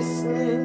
listening.